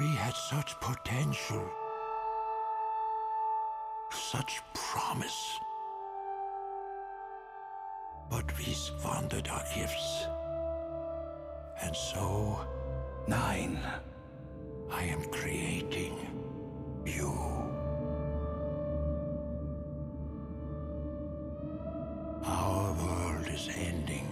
We had such potential, such promise. But we squandered our gifts. And so, Nine. I am creating you. Our world is ending.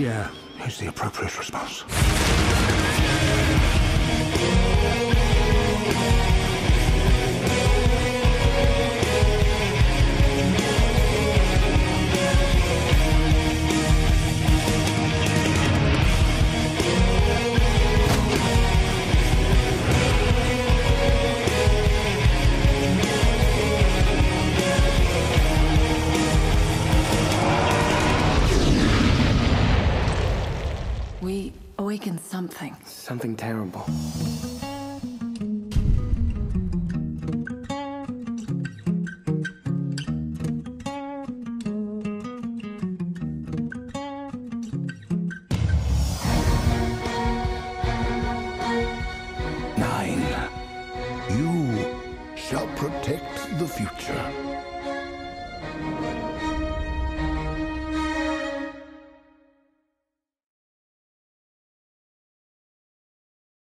Fear is the appropriate response. We awakened something. Something terrible. Nine. You shall protect the future.